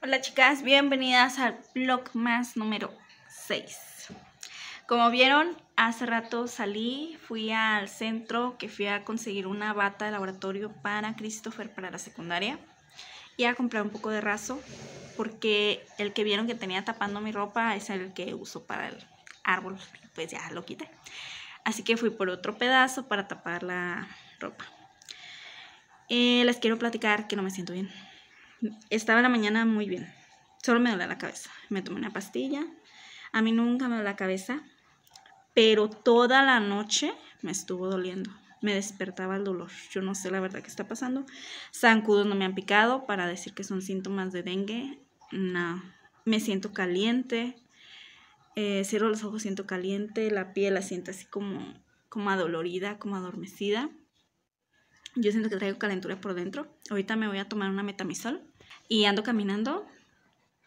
Hola chicas, bienvenidas al vlog más número 6. Como vieron, hace rato salí, fui al centro que fui a conseguir una bata de laboratorio para Christopher para la secundaria y a comprar un poco de raso porque el que vieron que tenía tapando mi ropa es el que uso para el árbol, pues ya lo quité. Así que fui por otro pedazo para tapar la ropa. Eh, les quiero platicar que no me siento bien. Estaba la mañana muy bien. Solo me duele la cabeza. Me tomé una pastilla. A mí nunca me duele la cabeza. Pero toda la noche me estuvo doliendo. Me despertaba el dolor. Yo no sé la verdad qué está pasando. Zancudos no me han picado para decir que son síntomas de dengue. No. Me siento caliente. Eh, cierro los ojos, siento caliente, la piel la siento así como, como adolorida, como adormecida. Yo siento que traigo calentura por dentro. Ahorita me voy a tomar una metamisol y ando caminando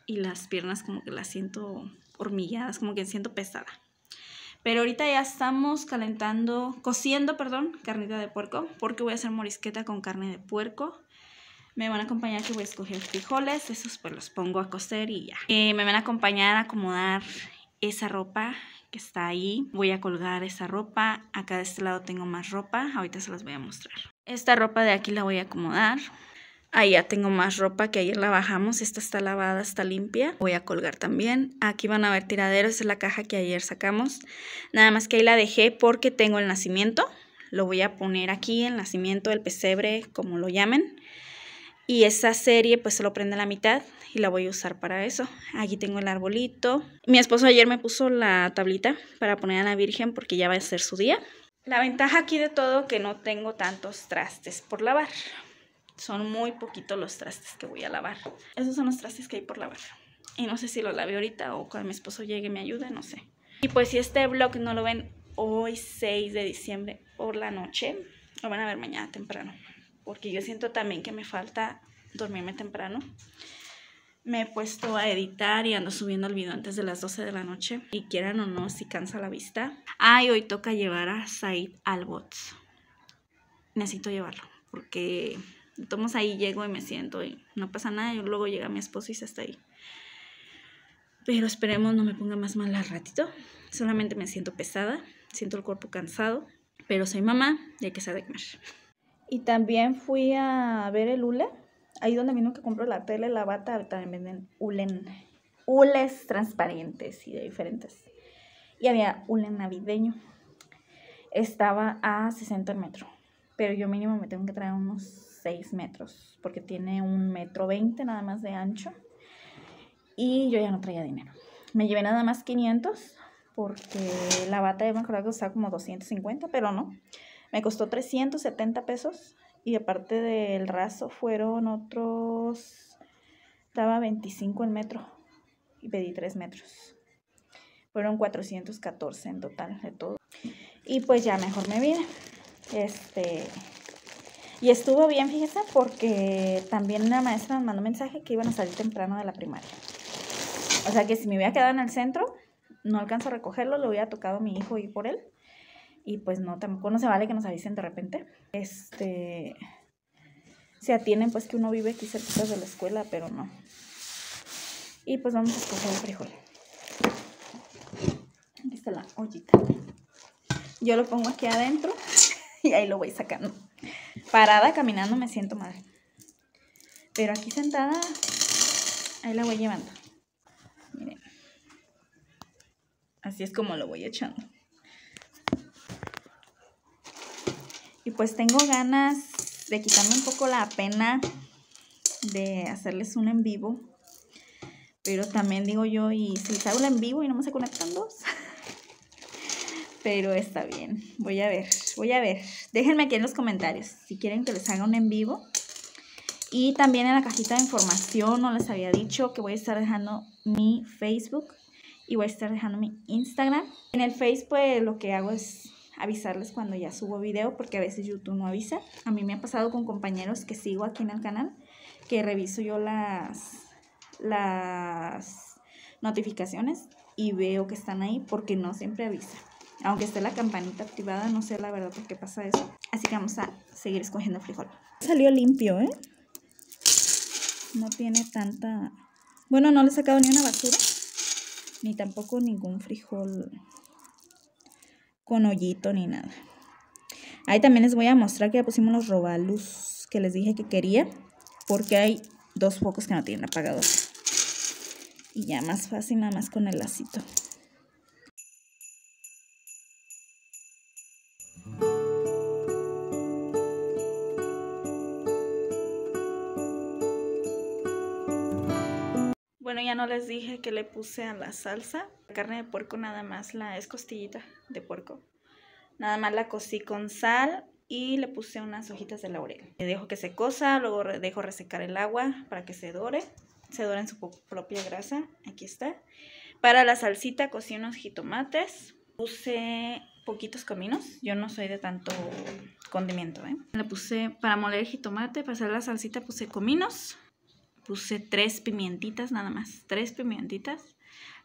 y las piernas como que las siento hormilladas, como que siento pesada. Pero ahorita ya estamos calentando, cociendo, perdón, carnita de puerco, porque voy a hacer morisqueta con carne de puerco. Me van a acompañar que voy a escoger frijoles, esos pues los pongo a cocer y ya. Eh, me van a acompañar a acomodar esa ropa que está ahí. Voy a colgar esa ropa. Acá de este lado tengo más ropa. Ahorita se las voy a mostrar. Esta ropa de aquí la voy a acomodar. Ahí ya tengo más ropa que ayer la bajamos. Esta está lavada, está limpia. Voy a colgar también. Aquí van a ver tiraderos. Es la caja que ayer sacamos. Nada más que ahí la dejé porque tengo el nacimiento. Lo voy a poner aquí, el nacimiento, el pesebre, como lo llamen. Y esa serie pues se lo prende la mitad y la voy a usar para eso. Aquí tengo el arbolito. Mi esposo ayer me puso la tablita para poner a la Virgen porque ya va a ser su día. La ventaja aquí de todo que no tengo tantos trastes por lavar. Son muy poquitos los trastes que voy a lavar. Esos son los trastes que hay por lavar. Y no sé si lo lave ahorita o cuando mi esposo llegue me ayude, no sé. Y pues si este vlog no lo ven hoy 6 de diciembre por la noche, lo van a ver mañana temprano porque yo siento también que me falta dormirme temprano. Me he puesto a editar y ando subiendo el video antes de las 12 de la noche. Y quieran o no, si cansa la vista. Ah, hoy toca llevar a Said al bots. Necesito llevarlo porque tomo ahí, llego y me siento y no pasa nada. Y luego llega mi esposo y se está ahí. Pero esperemos no me ponga más mal al ratito. Solamente me siento pesada, siento el cuerpo cansado. Pero soy mamá y hay que saber comer. Y también fui a ver el hule. Ahí donde vino que compro la tele, la bata, también venden hulen, hules transparentes y de diferentes. Y había hule navideño. Estaba a 60 metros. Pero yo mínimo me tengo que traer unos 6 metros. Porque tiene un metro 20 nada más de ancho. Y yo ya no traía dinero. Me llevé nada más 500. Porque la bata ya me acuerdo que costaba como 250, pero no. Me costó 370 pesos y aparte del raso fueron otros, estaba 25 el metro y pedí 3 metros. Fueron 414 en total de todo. Y pues ya mejor me vine. Este, y estuvo bien, fíjese, porque también la maestra me mandó mensaje que iban a salir temprano de la primaria. O sea que si me hubiera quedado en el centro, no alcanzo a recogerlo, le hubiera tocado a mi hijo ir por él. Y pues no, tampoco no se vale que nos avisen de repente. Este, se atienen pues que uno vive aquí cerca de la escuela, pero no. Y pues vamos a escoger el frijol. Aquí está la ollita. Yo lo pongo aquí adentro y ahí lo voy sacando. Parada, caminando, me siento mal. Pero aquí sentada, ahí la voy llevando. Miren. Así es como lo voy echando. Pues tengo ganas de quitarme un poco la pena de hacerles un en vivo. Pero también digo yo, y si les hago un en vivo y no me se conectan dos. Pero está bien. Voy a ver, voy a ver. Déjenme aquí en los comentarios si quieren que les haga un en vivo. Y también en la cajita de información no les había dicho que voy a estar dejando mi Facebook y voy a estar dejando mi Instagram. En el Facebook pues, lo que hago es avisarles cuando ya subo video porque a veces YouTube no avisa. A mí me ha pasado con compañeros que sigo aquí en el canal que reviso yo las, las notificaciones y veo que están ahí porque no siempre avisa. Aunque esté la campanita activada, no sé la verdad por qué pasa eso. Así que vamos a seguir escogiendo frijol. Salió limpio, ¿eh? No tiene tanta... Bueno, no le he sacado ni una basura. Ni tampoco ningún frijol con hoyito ni nada. Ahí también les voy a mostrar que ya pusimos los robaluz que les dije que quería. Porque hay dos focos que no tienen apagador. Y ya más fácil nada más con el lacito. Bueno, ya no les dije que le puse a la salsa. Carne de puerco nada más la es costillita de puerco. Nada más la cocí con sal y le puse unas hojitas de laurel. Le dejo que se cosa, luego dejo resecar el agua para que se dore. Se dore en su propia grasa. Aquí está. Para la salsita cocí unos jitomates. Puse poquitos cominos. Yo no soy de tanto condimento, ¿eh? Le puse para moler el jitomate, para hacer la salsita puse cominos puse tres pimientitas nada más, tres pimientitas.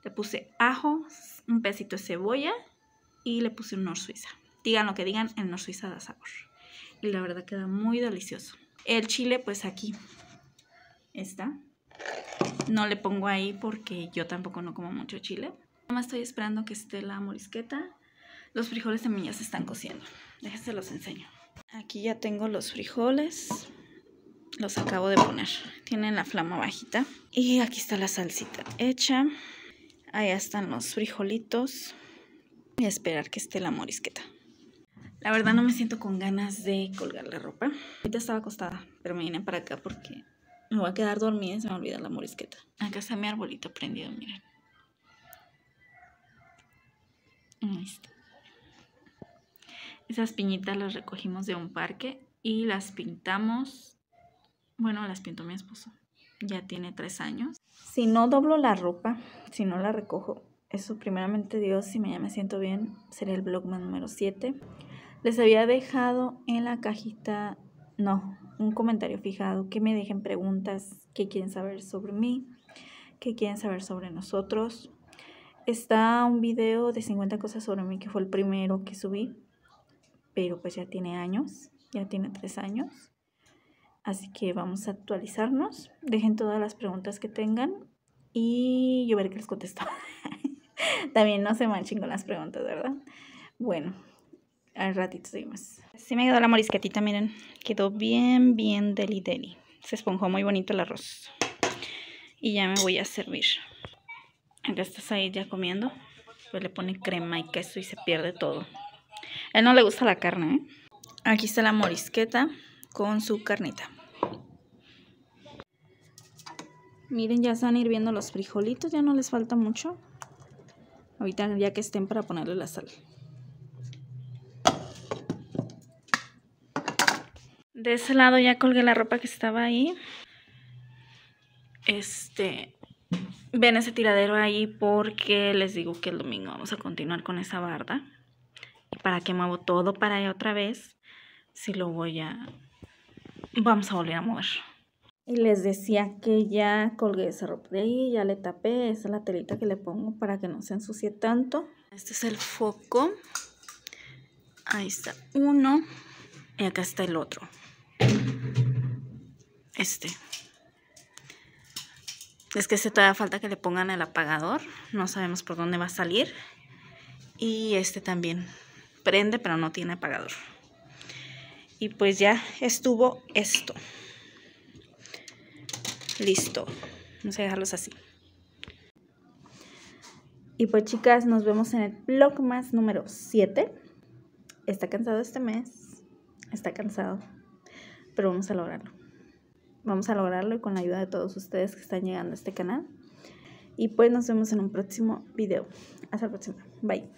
Le puse ajo, un pedacito de cebolla y le puse un nor suiza. Digan lo que digan, el nor suiza da sabor. Y la verdad queda muy delicioso. El chile pues aquí está. No le pongo ahí porque yo tampoco no como mucho chile. Nada estoy esperando que esté la morisqueta. Los frijoles también ya se están cociendo. Déjense los enseño. Aquí ya tengo los frijoles los acabo de poner. Tienen la flama bajita. Y aquí está la salsita hecha. Allá están los frijolitos. Voy a esperar que esté la morisqueta. La verdad no me siento con ganas de colgar la ropa. Ahorita estaba acostada, pero me vine para acá porque me voy a quedar dormida y se me olvida la morisqueta. Acá está mi arbolito prendido, miren. Ahí está. Esas piñitas las recogimos de un parque y las pintamos bueno, las pintó mi esposo. Ya tiene tres años. Si no doblo la ropa, si no la recojo, eso primeramente Dios, si me, ya me siento bien, sería el blogman número 7. Les había dejado en la cajita, no, un comentario fijado, que me dejen preguntas, que quieren saber sobre mí, que quieren saber sobre nosotros. Está un video de 50 cosas sobre mí, que fue el primero que subí, pero pues ya tiene años, ya tiene tres años. Así que vamos a actualizarnos. Dejen todas las preguntas que tengan y yo veré que les contesto. También no se manchen con las preguntas, ¿verdad? Bueno, al ratito seguimos. Sí me quedó la morisquetita, miren. Quedó bien, bien deli deli. Se esponjó muy bonito el arroz. Y ya me voy a servir. Acá estás ahí ya comiendo. Pues le pone crema y queso y se pierde todo. A él no le gusta la carne, ¿eh? Aquí está la morisqueta con su carnita. Miren, ya están hirviendo los frijolitos, ya no les falta mucho. Ahorita ya que estén para ponerle la sal. De ese lado ya colgué la ropa que estaba ahí. Este, ven ese tiradero ahí porque les digo que el domingo vamos a continuar con esa barda. Y para que muevo todo para allá otra vez, si lo voy a vamos a volver a mover. Y les decía que ya colgué esa ropa de ahí, ya le tapé, esa es la telita que le pongo para que no se ensucie tanto. Este es el foco. Ahí está uno y acá está el otro. Este. Es que este todavía falta que le pongan el apagador. No sabemos por dónde va a salir. Y este también prende, pero no tiene apagador. Y pues ya estuvo esto. Listo. Vamos a dejarlos así. Y pues chicas, nos vemos en el vlog más número 7. Está cansado este mes. Está cansado. Pero vamos a lograrlo. Vamos a lograrlo con la ayuda de todos ustedes que están llegando a este canal. Y pues nos vemos en un próximo video. Hasta la próxima. Bye.